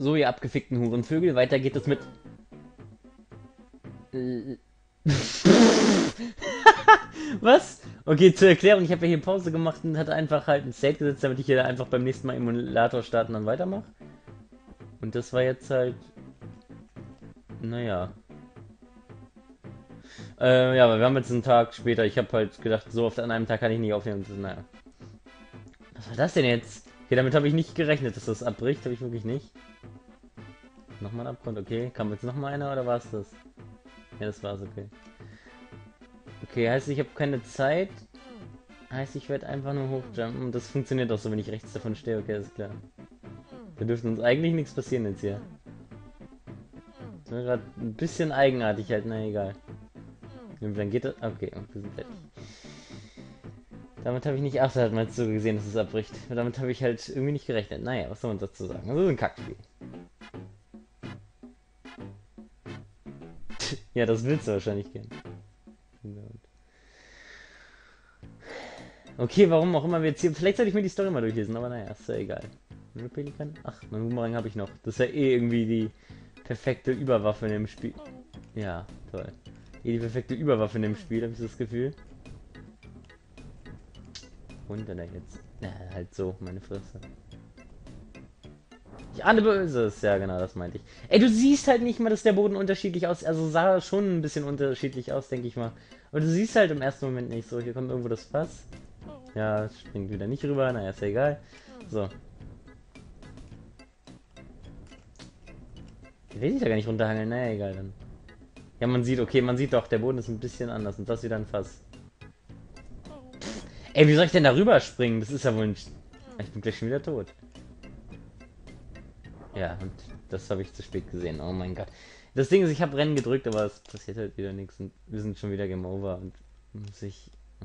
So, ihr abgefickten Hurenvögel, weiter geht es mit... Was? Okay, zur Erklärung, ich habe ja hier Pause gemacht und hatte einfach halt ein State gesetzt, damit ich hier einfach beim nächsten Mal Emulator starten und dann weitermache. Und das war jetzt halt... Naja. Äh, ja, aber wir haben jetzt einen Tag später. Ich habe halt gedacht, so oft an einem Tag kann ich nicht aufnehmen. Naja. Was war das denn jetzt? Okay, damit habe ich nicht gerechnet, dass das abbricht. Habe ich wirklich nicht. Nochmal ein Abgrund, okay. Kam jetzt nochmal einer oder war es das? Ja, das war's, okay. Okay, heißt ich habe keine Zeit. Heißt ich werde einfach nur hochjumpen. Das funktioniert auch so, wenn ich rechts davon stehe. Okay, ist klar. Da dürfte uns eigentlich nichts passieren jetzt hier. Das war gerade ein bisschen eigenartig halt, na egal. Dann geht das. Okay, und wir sind fertig. Damit habe ich nicht. Ach, da hat man jetzt so gesehen, dass es abbricht. Damit habe ich halt irgendwie nicht gerechnet. Naja, was soll man dazu sagen? Das ist ein Kackspiel. Ja, das willst du wahrscheinlich kennen. Okay, warum auch immer wir jetzt hier. Vielleicht sollte ich mir die Story mal durchlesen, aber naja, ist ja egal. Pelikan? Ach, mein Boomerang habe ich noch. Das ist ja eh irgendwie die perfekte Überwaffe in dem Spiel. Ja, toll. Eh die perfekte Überwaffe in dem Spiel, habe ich das Gefühl. Und dann jetzt. Na, halt so, meine Fresse. Ich ahne Böses. Ja, genau, das meinte ich. Ey, du siehst halt nicht mal, dass der Boden unterschiedlich aus. Also sah schon ein bisschen unterschiedlich aus, denke ich mal. Aber du siehst halt im ersten Moment nicht so. Hier kommt irgendwo das Fass. Ja, springt wieder nicht rüber. Naja, ist ja egal. So. Ich will sich da gar nicht runterhangeln. Naja, egal dann. Ja, man sieht, okay, man sieht doch, der Boden ist ein bisschen anders. Und das wieder ein Fass. Ey, wie soll ich denn da rüber springen? Das ist ja wohl ein... Ich bin gleich schon wieder tot. Ja, und das habe ich zu spät gesehen. Oh mein Gott. Das Ding ist, ich habe Rennen gedrückt, aber es passiert halt wieder nichts. Und wir sind schon wieder Game Over. Und muss ich... Äh.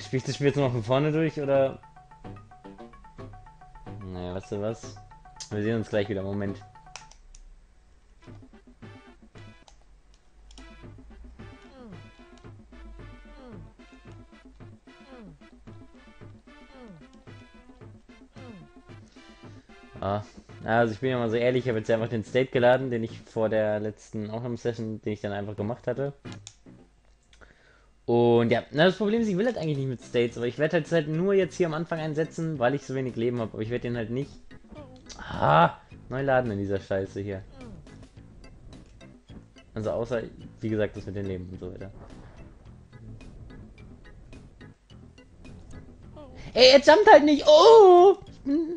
Spiele ich das Spiel jetzt noch von vorne durch, oder... Naja, weißt du was? Wir sehen uns gleich wieder. Moment. Also ich bin ja mal so ehrlich, ich habe jetzt einfach den State geladen, den ich vor der letzten Aufnahmesession, den ich dann einfach gemacht hatte. Und ja, na, das Problem ist, ich will halt eigentlich nicht mit States, aber ich werde halt, halt nur jetzt hier am Anfang einsetzen, weil ich so wenig Leben habe. Aber ich werde den halt nicht... Ah, neu laden in dieser Scheiße hier. Also außer, wie gesagt, das mit den Leben und so weiter. Ey, er jumpt halt nicht! Oh!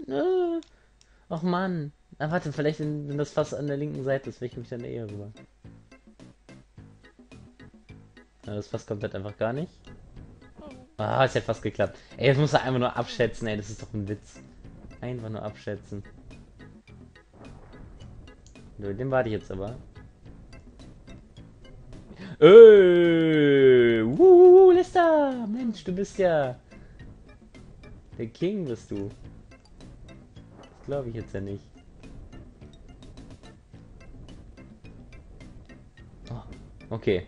Äh. Ach man. Na warte, vielleicht wenn, wenn das fast an der linken Seite ist, ich mich dann eher rüber. Ja, das passt komplett einfach gar nicht. Ah, es hat fast geklappt. Ey, jetzt muss er einfach nur abschätzen, ey, das ist doch ein Witz. Einfach nur abschätzen. So, den warte ich jetzt aber. Ey, wuhu, Lester! Mensch, du bist ja... Der King bist du. Glaube ich jetzt ja nicht. Oh, okay.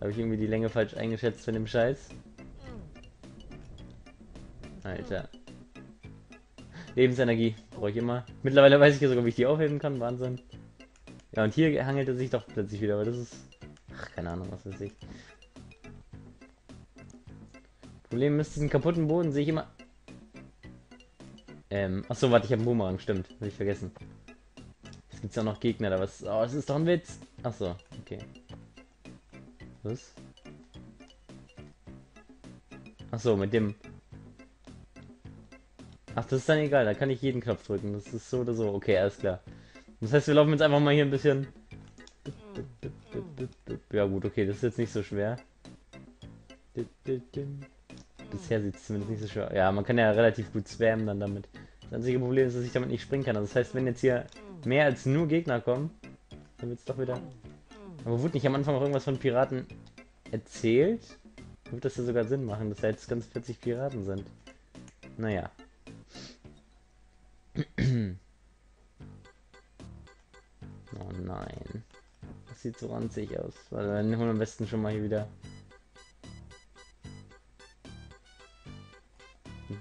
Habe ich irgendwie die Länge falsch eingeschätzt von dem Scheiß? Alter. Lebensenergie brauche ich immer. Mittlerweile weiß ich ja sogar, wie ich die aufheben kann. Wahnsinn. Ja, und hier hangelt er sich doch plötzlich wieder, aber das ist... Ach, keine Ahnung, was weiß ich. Problem ist, diesen kaputten Boden sehe ich immer... Ähm, achso, warte, ich habe einen Boomerang, stimmt. Habe ich vergessen. Es gibt ja noch Gegner, da was... Oh, das ist doch ein Witz. Achso, okay. Was? Achso, mit dem... Ach, das ist dann egal, da kann ich jeden Knopf drücken. Das ist so oder so. Okay, alles klar. Das heißt, wir laufen jetzt einfach mal hier ein bisschen... Ja gut, okay, das ist jetzt nicht so schwer. Bisher sieht es zumindest nicht so schwer Ja, man kann ja relativ gut spammen dann damit. Das einzige Problem ist, dass ich damit nicht springen kann. Also das heißt, wenn jetzt hier mehr als nur Gegner kommen, dann wird es doch wieder... Aber wurde nicht am Anfang auch irgendwas von Piraten erzählt? Wird das ja sogar Sinn machen, dass da jetzt ganz 40 Piraten sind. Naja. oh nein. Das sieht so ranzig aus. Weil dann holen wir am besten schon mal hier wieder.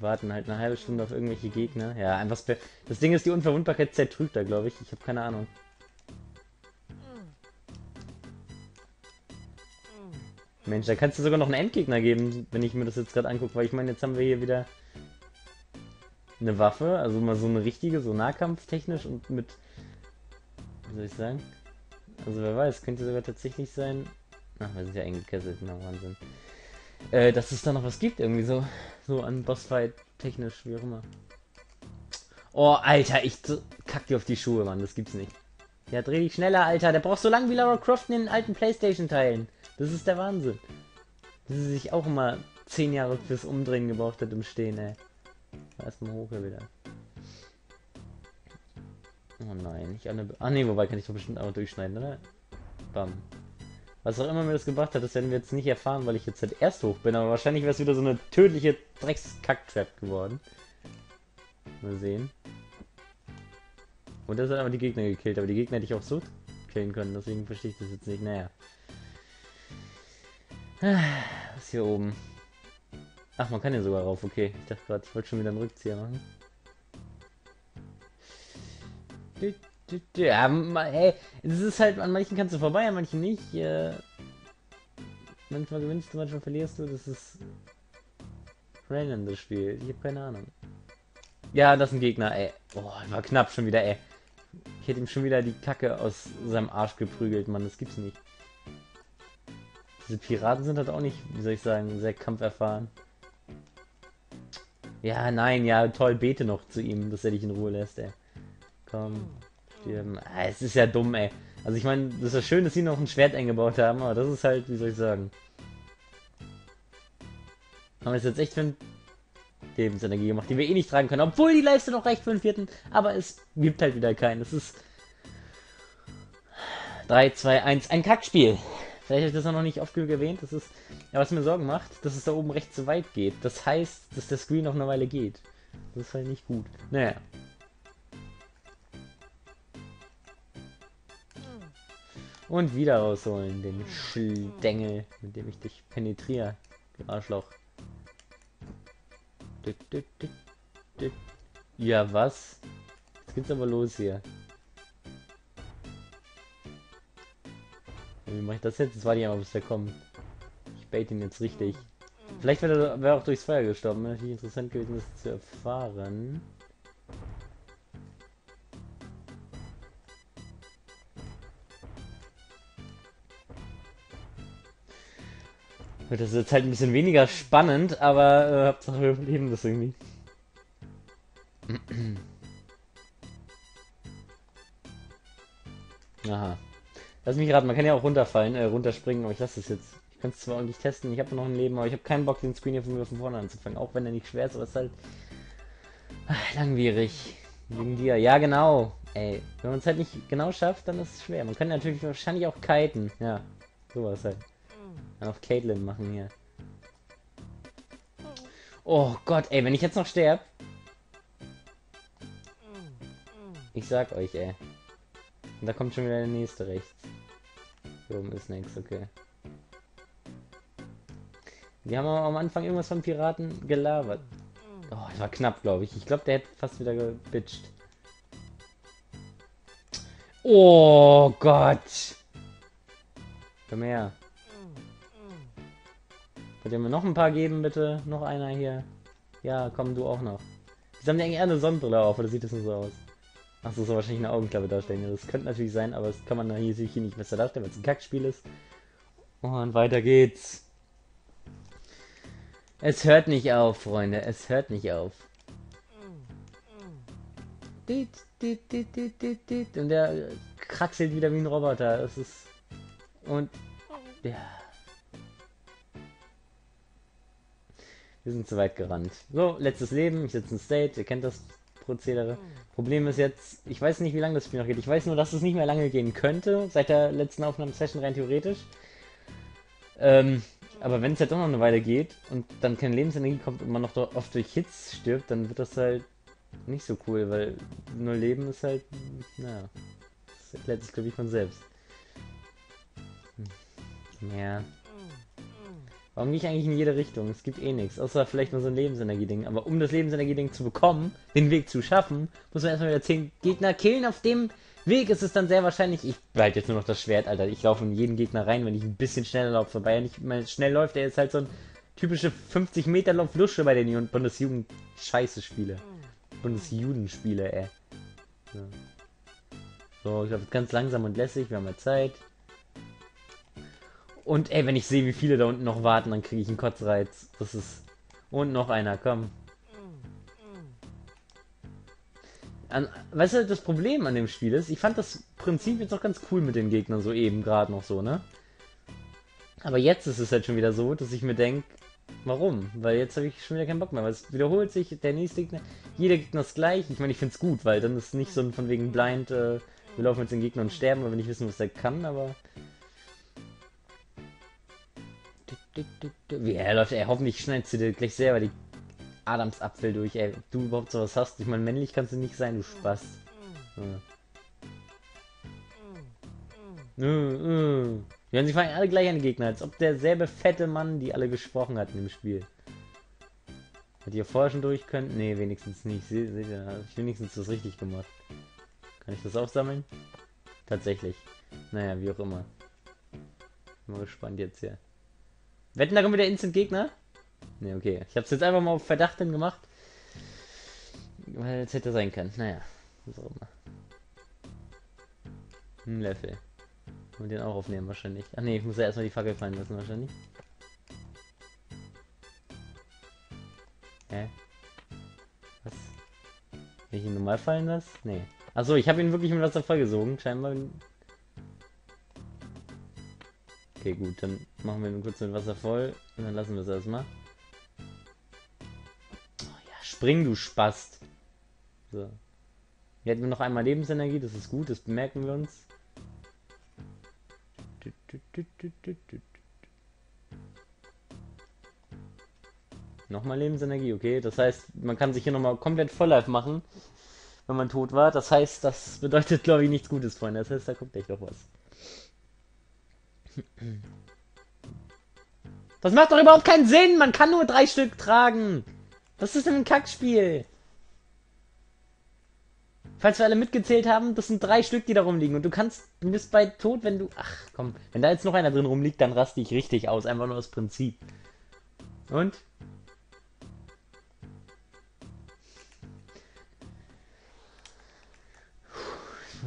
Warten halt eine halbe Stunde auf irgendwelche Gegner. Ja, einfach spe Das Ding ist, die Unverwundbarkeitszeit trügt da, glaube ich. Ich habe keine Ahnung. Mensch, da kannst du sogar noch einen Endgegner geben, wenn ich mir das jetzt gerade angucke, weil ich meine, jetzt haben wir hier wieder eine Waffe, also mal so eine richtige, so nahkampftechnisch und mit, wie soll ich sagen? Also wer weiß, könnte sogar tatsächlich sein, ach, wir sind ja eingekesselt, na Wahnsinn, äh, dass es da noch was gibt, irgendwie so, so an Bossfight technisch, wie auch immer. Oh, Alter, ich kack dir auf die Schuhe, Mann, das gibt's nicht. Ja, dreh dich schneller, Alter, der braucht so lange wie Lara Croft in den alten Playstation-Teilen. Das ist der Wahnsinn. Dass sie sich auch immer 10 Jahre fürs Umdrehen gebraucht hat im Stehen, ey. Erstmal hoch hier wieder. Oh nein, nicht eine. Ach nee, wobei kann ich doch bestimmt auch durchschneiden, oder? Bam. Was auch immer mir das gebracht hat, das werden wir jetzt nicht erfahren, weil ich jetzt halt erst hoch bin, aber wahrscheinlich wäre es wieder so eine tödliche Dreckskack-Trap geworden. Mal sehen. Und das hat aber die Gegner gekillt, aber die Gegner hätte ich auch so killen können, deswegen verstehe ich das jetzt nicht. Naja. Was hier oben? Ach, man kann hier sogar rauf, okay. Ich dachte gerade, ich wollte schon wieder einen Rückzieher machen. Ja, ey, es ist halt, an manchen kannst du vorbei, an manchen nicht. Äh, manchmal gewinnst du, manchmal verlierst du. Das ist random, das Spiel. Ich habe keine Ahnung. Ja, das ist ein Gegner, ey. Boah, war knapp schon wieder, ey. Ich hätte ihm schon wieder die Kacke aus seinem Arsch geprügelt, Mann. Das gibt's nicht. Diese Piraten sind halt auch nicht, wie soll ich sagen, sehr kampferfahren. Ja, nein, ja, toll, bete noch zu ihm, dass er dich in Ruhe lässt, ey. Komm, stirben. Ah, es ist ja dumm, ey. Also ich meine, das ist ja schön, dass sie noch ein Schwert eingebaut haben, aber das ist halt, wie soll ich sagen. Haben wir es jetzt echt für eine Lebensenergie gemacht, die wir eh nicht tragen können, obwohl die Leiste noch reicht für den vierten, aber es gibt halt wieder keinen. Es ist 3, 2, 1, ein Kackspiel. Vielleicht habe ich das noch nicht oft genug erwähnt. Das ist, ja, was mir Sorgen macht, dass es da oben recht zu weit geht. Das heißt, dass der Screen noch eine Weile geht. Das ist halt nicht gut. Naja. Und wieder rausholen, den Schlängel, mit dem ich dich penetriere. Du Arschloch. Ja, was? Jetzt geht's aber los hier. Wie mache ich das jetzt? Das war die aber, bis der kommt. Ich bait ihn jetzt richtig. Vielleicht wäre er auch durchs Feuer gestorben. Natürlich interessant gewesen, das zu erfahren. Das ist jetzt halt ein bisschen weniger spannend, aber äh, Hauptsache wir überleben das irgendwie. Aha. Lass mich raten, man kann ja auch runterfallen, äh, runterspringen, aber ich lasse es jetzt. Ich kann es zwar ordentlich testen, ich habe noch ein Leben, aber ich habe keinen Bock, den Screen hier von, von vorne anzufangen, auch wenn er nicht schwer ist, aber es ist halt ach, langwierig. Wegen dir. Ja, genau. Ey, wenn man es halt nicht genau schafft, dann ist es schwer. Man kann natürlich wahrscheinlich auch kiten. Ja, sowas halt. Dann auf Caitlyn machen hier. Oh Gott, ey, wenn ich jetzt noch sterbe. Ich sag euch, ey. Und da kommt schon wieder der nächste rechts. Hier oben ist nichts, okay. Die haben am Anfang irgendwas von Piraten gelabert. Oh, das war knapp, glaube ich. Ich glaube, der hätte fast wieder gebitcht. Oh Gott! Komm her. Könnt ihr mir noch ein paar geben, bitte? Noch einer hier. Ja, komm, du auch noch. Die haben ja eigentlich eine Sonnenbrille auf, oder sieht das nur so aus? Achso, so wahrscheinlich eine Augenklappe darstellen. Das könnte natürlich sein, aber das kann man hier, hier nicht besser darstellen, weil es ein Kackspiel ist. Und weiter geht's. Es hört nicht auf, Freunde. Es hört nicht auf. Und der kraxelt wieder wie ein Roboter. Es ist. Und. Ja. Wir sind zu weit gerannt. So, letztes Leben. Ich sitze in State. Ihr kennt das Prozedere. Problem ist jetzt, ich weiß nicht, wie lange das Spiel noch geht. Ich weiß nur, dass es nicht mehr lange gehen könnte, seit der letzten Aufnahmesession rein theoretisch. Ähm, aber wenn es halt doch noch eine Weile geht und dann keine Lebensenergie kommt und man noch oft durch Hits stirbt, dann wird das halt nicht so cool, weil nur Leben ist halt, naja, das erklärt sich glaube ich von selbst. Hm. Ja. Warum gehe ich eigentlich in jede Richtung? Es gibt eh nichts, außer vielleicht nur so ein Lebensenergie-Ding. Aber um das Lebensenergie-Ding zu bekommen, den Weg zu schaffen, muss man erstmal wieder 10 Gegner killen. Auf dem Weg ist es dann sehr wahrscheinlich. Ich behalte jetzt nur noch das Schwert, Alter. Ich laufe in jeden Gegner rein, wenn ich ein bisschen schneller laufe. Weil er nicht mal schnell läuft, er ist halt so ein typische 50 Meter Lauf-Lusche bei den Bundesjugend-Scheiße-Spiele. Bundesjudenspiele, ey. So, so ich glaube, ganz langsam und lässig. Wir haben mal Zeit. Und ey, wenn ich sehe, wie viele da unten noch warten, dann kriege ich einen Kotzreiz. Das ist. Und noch einer, komm. An, weißt du, das Problem an dem Spiel ist, ich fand das Prinzip jetzt auch ganz cool mit den Gegnern so eben gerade noch so, ne? Aber jetzt ist es halt schon wieder so, dass ich mir denke, warum? Weil jetzt habe ich schon wieder keinen Bock mehr, weil es wiederholt sich, der nächste Gegner, jeder Gegner ist gleich. Ich meine, ich finde es gut, weil dann ist nicht so ein von wegen blind, äh, wir laufen jetzt den Gegner und sterben, weil wir nicht wissen, was der kann, aber wie er läuft, ey, hoffentlich schneidest du dir gleich selber die Adamsapfel durch, ey. Ob du überhaupt sowas hast. Ich meine, männlich kannst du nicht sein, du Spaß. Ja. Ja, sie fangen alle gleich an die Gegner, als ob derselbe fette Mann die alle gesprochen hat in dem Spiel. Hat ihr vorher schon durch können? Nee, wenigstens nicht. Seht ihr, habe ich wenigstens das richtig gemacht. Kann ich das aufsammeln? Tatsächlich. Naja, wie auch immer. Bin mal gespannt jetzt hier. Wetten, da kommt wieder Instant-Gegner? Ne, okay. Ich hab's jetzt einfach mal auf Verdacht hin gemacht. Weil es hätte sein können. Naja, was auch immer. Ein Löffel. Und den auch aufnehmen wahrscheinlich. Ach nee, ich muss ja erstmal die Fackel fallen lassen wahrscheinlich. Hä? Was? Wenn ich ihn normal fallen lasse? Nee. Achso, ich habe ihn wirklich mit Wasser vollgesogen. Scheinbar Okay, gut, dann machen wir ihn kurz mit Wasser voll und dann lassen wir es erstmal. Oh ja, spring, du Spast. So. Hier hätten wir noch einmal Lebensenergie, das ist gut, das bemerken wir uns. Nochmal Lebensenergie, okay. Das heißt, man kann sich hier nochmal komplett Volllife machen, wenn man tot war. Das heißt, das bedeutet, glaube ich, nichts Gutes, Freunde. Das heißt, da kommt gleich noch was. Das macht doch überhaupt keinen Sinn. Man kann nur drei Stück tragen. Was ist ein Kackspiel? Falls wir alle mitgezählt haben, das sind drei Stück, die da rumliegen. Und du kannst, du bist bei tot, wenn du... Ach, komm. Wenn da jetzt noch einer drin rumliegt, dann raste ich richtig aus. Einfach nur aus Prinzip. Und?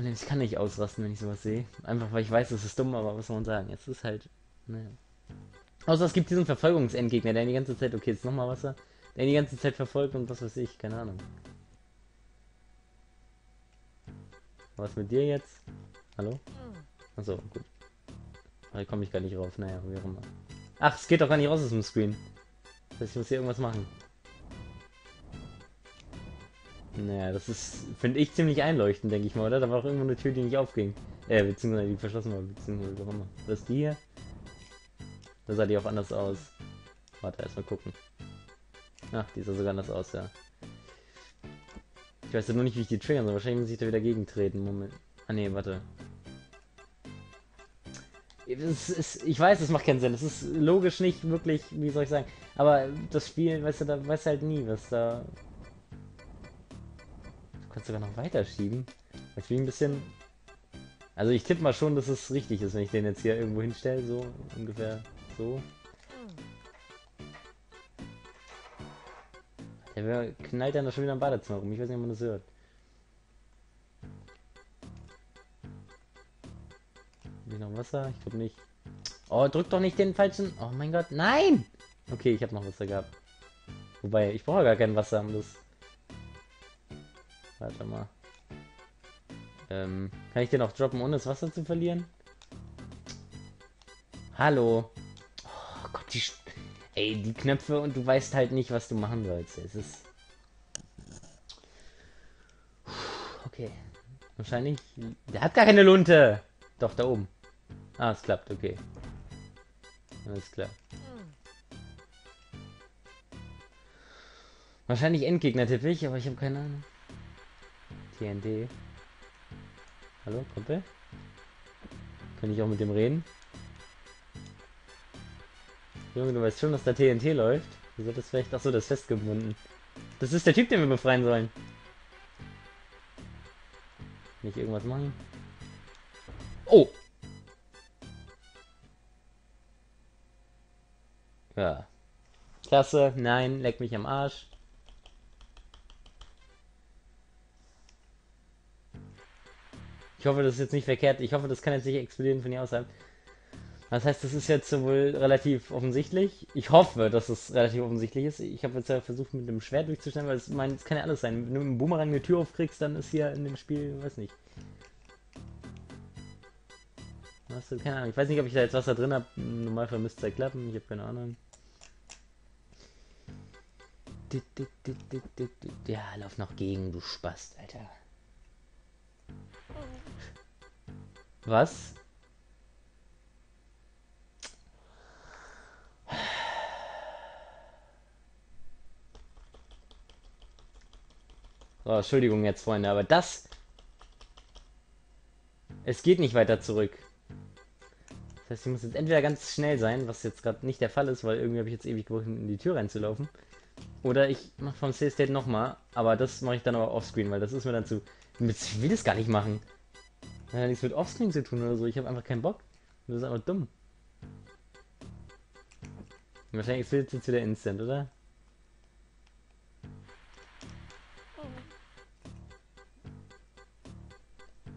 Ich kann nicht ausrasten, wenn ich sowas sehe. Einfach weil ich weiß, das ist dumm, aber was soll man sagen? Es ist halt. Naja. Außer es gibt diesen Verfolgungsendgegner, der die ganze Zeit, okay, jetzt nochmal Wasser, der die ganze Zeit verfolgt und was weiß ich, keine Ahnung. Was mit dir jetzt? Hallo? Achso, gut. Da komme ich gar nicht rauf, naja, wie auch immer. Ach, es geht doch gar nicht raus aus dem Screen. Das heißt, ich muss hier irgendwas machen. Naja, das ist, finde ich, ziemlich einleuchtend, denke ich mal, oder? Da war auch irgendwo eine Tür, die nicht aufging. Äh, beziehungsweise die verschlossen war, beziehungsweise warum immer. Was ist die hier? Da sah die auch anders aus. Warte, erstmal gucken. Ach, die sah sogar anders aus, ja. Ich weiß ja nur nicht, wie ich die triggern soll. Wahrscheinlich muss ich da wieder gegentreten. Moment. Ah, nee, warte. Ist, ich weiß, es macht keinen Sinn. Es ist logisch nicht wirklich, wie soll ich sagen. Aber das Spiel, weißt du, da weißt du halt nie, was da kannst sogar noch weiterschieben. Ich bin ein bisschen... Also ich tippe mal schon, dass es richtig ist, wenn ich den jetzt hier irgendwo hinstelle, so ungefähr so. Der knallt dann da schon wieder im Badezimmer rum. Ich weiß nicht, ob man das hört. Ich noch Wasser? Ich glaube nicht. Oh, drück doch nicht den falschen... Oh mein Gott, nein! Okay, ich habe noch Wasser gehabt. Wobei, ich brauche gar kein Wasser, um das Warte mal. Ähm, kann ich den auch droppen, ohne das Wasser zu verlieren? Hallo. Die... Ey, die Knöpfe und du weißt halt nicht, was du machen sollst. Es ist... Okay. Wahrscheinlich... Der hat gar keine Lunte. Doch, da oben. Ah, es klappt, okay. Alles klar. Wahrscheinlich Endgegner tippe ich, aber ich habe keine Ahnung. TNT. Hallo, Kumpel? Kann ich auch mit dem reden? Junge, du weißt schon, dass da TNT läuft. Wieso das vielleicht? Achso, das ist festgebunden. Das ist der Typ, den wir befreien sollen. Nicht irgendwas machen. Oh! Ja. Klasse, nein, leck mich am Arsch. Ich hoffe, das ist jetzt nicht verkehrt. Ich hoffe, das kann jetzt nicht explodieren von hier sein. Das heißt, das ist jetzt wohl relativ offensichtlich. Ich hoffe, dass es relativ offensichtlich ist. Ich habe jetzt ja versucht, mit dem Schwert durchzustellen, weil es, mein, es kann ja alles sein. Wenn du mit einem Boomerang eine Tür aufkriegst, dann ist hier in dem Spiel, weiß nicht. Hast du, keine Ahnung. Ich weiß nicht, ob ich da jetzt was da drin habe. Im Normalfall müsste es ja klappen. Ich habe keine Ahnung. Ja, lauf noch gegen, du Spast, Alter. Was? So, Entschuldigung jetzt, Freunde, aber das... Es geht nicht weiter zurück. Das heißt, ich muss jetzt entweder ganz schnell sein, was jetzt gerade nicht der Fall ist, weil irgendwie habe ich jetzt ewig gebraucht, in die Tür reinzulaufen. Oder ich mache vom Save State nochmal, aber das mache ich dann aber offscreen, weil das ist mir dann zu... Ich will das gar nicht machen. Das hat nichts mit Offscreen zu tun oder so, ich habe einfach keinen Bock. Das ist einfach dumm. Wahrscheinlich ist jetzt wieder Instant, oder?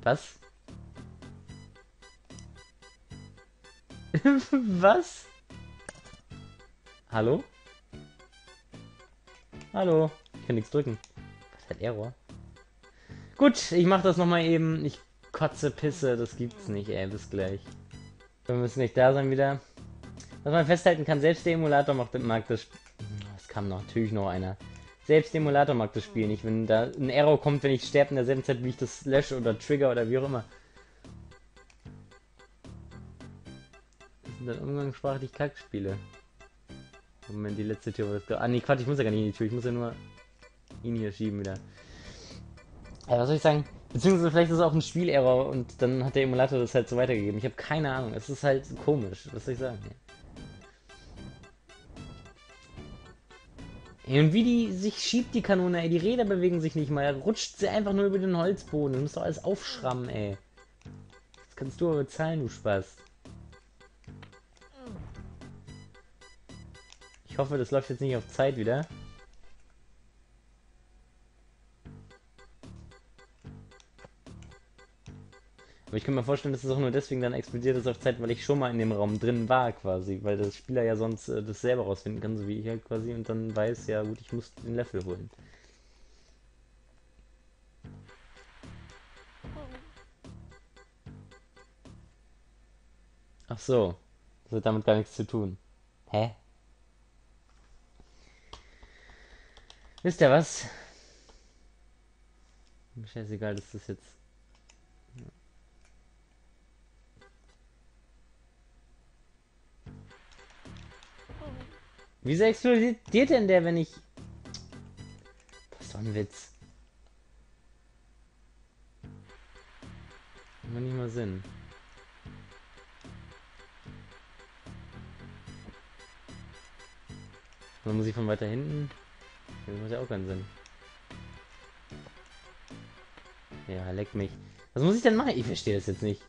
Was? Was? Hallo? Hallo? Ich kann nichts drücken. Was hat Error? Gut, ich mach das nochmal eben. Ich kotze Pisse, das gibt's nicht, ey. Bis gleich. Wir müssen nicht da sein wieder. Was man festhalten kann, selbst der Emulator macht, mag das... Es kam natürlich noch einer. Selbst der Emulator mag das Spiel nicht, wenn da ein Error kommt, wenn ich sterbe in derselben Zeit, wie ich das lösche oder trigger oder wie auch immer. Das sind dann umgangssprachlich Kackspiele. Moment, die letzte Tür war das. Ah, nee, Quatsch, ich muss ja gar nicht in die Tür, ich muss ja nur ihn hier schieben wieder. Ja, was soll ich sagen? Beziehungsweise vielleicht ist es auch ein Spielerror und dann hat der Emulator das halt so weitergegeben. Ich habe keine Ahnung, es ist halt komisch, was soll ich sagen? Und wie die sich schiebt, die Kanone, ey, die Räder bewegen sich nicht mal. rutscht sie einfach nur über den Holzboden. Du musst doch alles aufschrammen, ey. Das kannst du aber bezahlen, du Spaß. Ich hoffe, das läuft jetzt nicht auf Zeit wieder. Aber ich kann mir vorstellen, dass es auch nur deswegen dann explodiert ist auf Zeit, weil ich schon mal in dem Raum drin war quasi, weil der Spieler ja sonst äh, das selber rausfinden kann, so wie ich halt quasi, und dann weiß, ja gut, ich muss den Level holen. Ach so, das hat damit gar nichts zu tun. Hä? Wisst ihr was? Scheißegal, dass das jetzt Wieso explodiert denn der, wenn ich... Das ist doch ein Witz. Macht nicht mal Sinn. Dann muss ich von weiter hinten... Das macht ja auch keinen Sinn. Ja, leck mich. Was muss ich denn machen? Ich verstehe das jetzt nicht.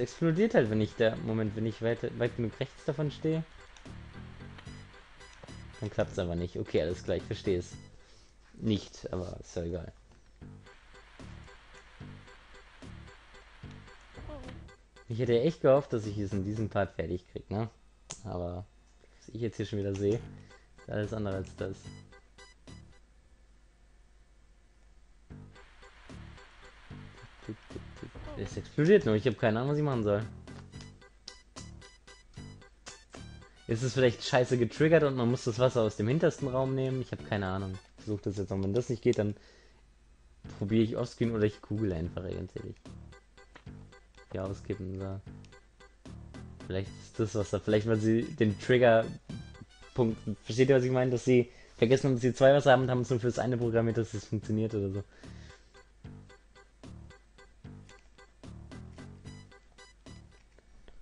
Explodiert halt, wenn ich der Moment, wenn ich weit, weit genug rechts davon stehe. Dann klappt es aber nicht. Okay, alles klar, ich verstehe es. Nicht, aber ist ja egal. Ich hätte echt gehofft, dass ich es in diesem Part fertig kriege, ne? Aber was ich jetzt hier schon wieder sehe, ist alles andere als das. Es explodiert nur, ich habe keine Ahnung, was ich machen soll. Ist es vielleicht scheiße getriggert und man muss das Wasser aus dem hintersten Raum nehmen? Ich habe keine Ahnung. Ich versuche das jetzt noch. Wenn das nicht geht, dann probiere ich Offscreen oder ich kugel einfach, ganz. Ja, auskippen, so. Vielleicht ist das was da. Vielleicht, weil sie den Trigger-Punkt. Versteht ihr, was ich meine? Dass sie vergessen haben, dass sie zwei Wasser haben und haben es nur fürs eine programmiert, dass es funktioniert oder so.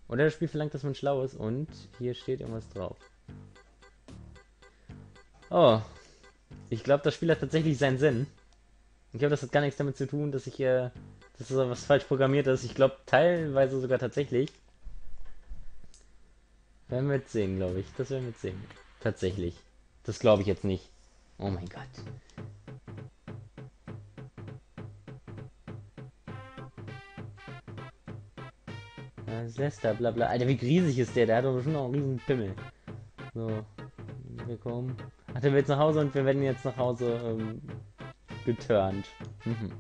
Oder das Spiel verlangt, dass man schlau ist und hier steht irgendwas drauf. Oh. Ich glaube, das Spiel hat tatsächlich seinen Sinn. Ich glaube, das hat gar nichts damit zu tun, dass ich hier, dass das was falsch programmiert ist. Ich glaube, teilweise sogar tatsächlich. Werden wir jetzt sehen, glaube ich. Das werden wir jetzt sehen. Tatsächlich. Das glaube ich jetzt nicht. Oh mein Gott. Lester, bla bla. Alter, wie riesig ist der? Der hat doch schon noch einen riesen Pimmel. So. Willkommen. Ach, der will jetzt nach Hause und wir werden jetzt nach Hause ähm, geturnt. Mhm.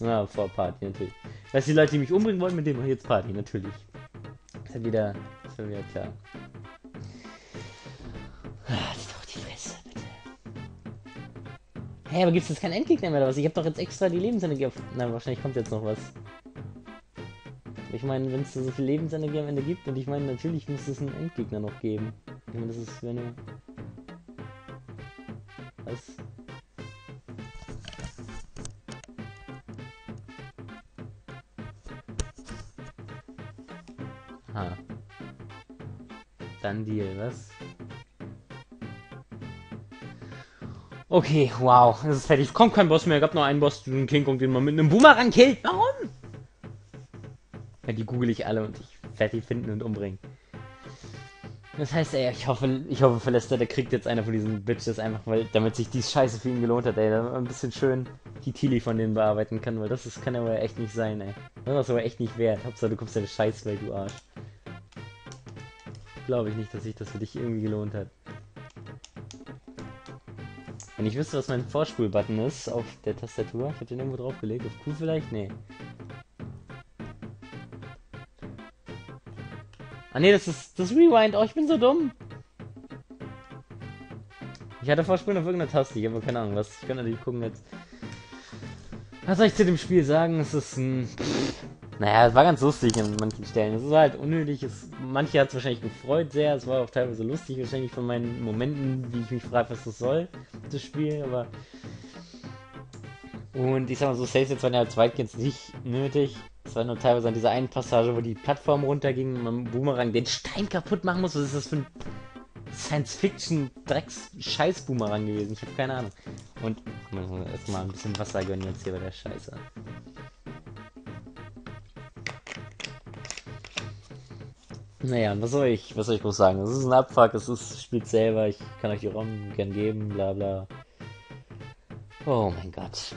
Na, vor Party natürlich. Das die Leute, die mich umbringen wollen, mit denen mache ich jetzt Party, natürlich. Ist ja wieder, ist ja wieder klar. Ah, doch die Fresse, bitte. Hä, hey, aber gibt es jetzt keinen Endgegner mehr oder was? Ich habe doch jetzt extra die Lebensenergie auf... Na, wahrscheinlich kommt jetzt noch was. Ich meine, wenn es so viel Lebensenergie am Ende gibt, und ich meine, natürlich muss es einen Endgegner noch geben. Ich meine, das ist, wenn du... Was? Aha. Dann Deal, was? Okay, wow, es ist fertig. Kommt kein Boss mehr. Gab noch einen Boss, den King Kong, den man mit einem Boomerang killt. Warum? Ja, die google ich alle und ich werde die finden und umbringen. Das heißt, ey, ich hoffe, ich hoffe, Verläster, der kriegt jetzt einer von diesen Bitches einfach, weil, damit sich dies Scheiße für ihn gelohnt hat, ey, damit man ein bisschen schön die Tili von denen bearbeiten kann, weil das ist, kann aber echt nicht sein, ey. Das ist aber echt nicht wert. Hauptsache, du kommst in eine Scheißwelt, du Arsch. Glaube ich nicht, dass sich das für dich irgendwie gelohnt hat. Wenn ich wüsste, was mein Vorspulbutton ist auf der Tastatur, ich habe den irgendwo draufgelegt, auf Q vielleicht? Nee. Ah ne, das ist das Rewind. Oh, ich bin so dumm. Ich hatte Vorspulen auf irgendeiner Taste, ich habe keine Ahnung was. Ich kann natürlich gucken jetzt. Was soll ich zu dem Spiel sagen? Es ist ein. Naja, es war ganz lustig an manchen Stellen. Es ist halt unnötig. Es, manche hat es wahrscheinlich gefreut sehr. Es war auch teilweise lustig, wahrscheinlich von meinen Momenten, wie ich mich frage, was das soll, das Spiel. Aber. Und ich sag mal so, Saves jetzt waren ja als weitgehend nicht nötig. Es war nur teilweise an dieser einen Passage, wo die Plattform runterging und man Boomerang den Stein kaputt machen muss. Was ist das für ein Science-Fiction-Drecks-Scheiß-Boomerang gewesen? Ich habe keine Ahnung. Und erstmal ein bisschen Wasser gönnen jetzt hier bei der Scheiße. Naja, was soll ich, was soll ich groß sagen? Es ist ein Abfuck, es ist, spielt selber, ich kann euch die ROM gern geben, bla bla. Oh mein Gott.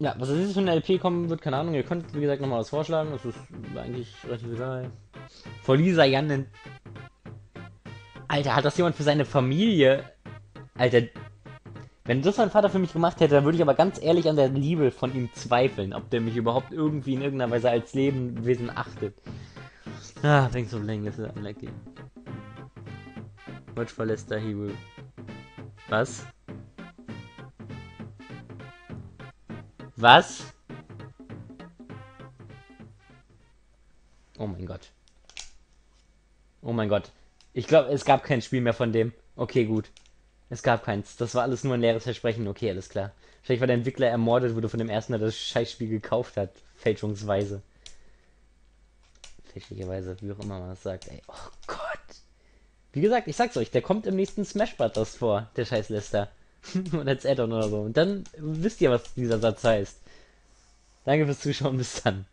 Ja, was jetzt für eine LP kommen wird, keine Ahnung. Ihr könnt, wie gesagt, nochmal was vorschlagen. Das ist eigentlich relativ egal. Vor Lisa Jannen. Alter, hat das jemand für seine Familie? Alter, wenn das mein Vater für mich gemacht hätte, dann würde ich aber ganz ehrlich an der Liebe von ihm zweifeln, ob der mich überhaupt irgendwie in irgendeiner Weise als Lebewesen achtet. Ah, thanks so länge, das ist unlucky. Watch for Lester, he will. Was? Was? Oh mein Gott. Oh mein Gott. Ich glaube, es gab kein Spiel mehr von dem. Okay, gut. Es gab keins. Das war alles nur ein leeres Versprechen. Okay, alles klar. Vielleicht war der Entwickler ermordet, wurde von dem ersten, der das Scheißspiel gekauft hat. Fälschungsweise. Fälschlicherweise, wie auch immer man das sagt. Ey, oh Gott. Wie gesagt, ich sag's euch, der kommt im nächsten Smash Bros. vor, der scheiß Lester. und als Addon oder so. Und dann wisst ihr, was dieser Satz heißt. Danke fürs Zuschauen, bis dann.